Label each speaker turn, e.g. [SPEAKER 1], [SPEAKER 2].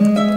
[SPEAKER 1] Mm-hmm.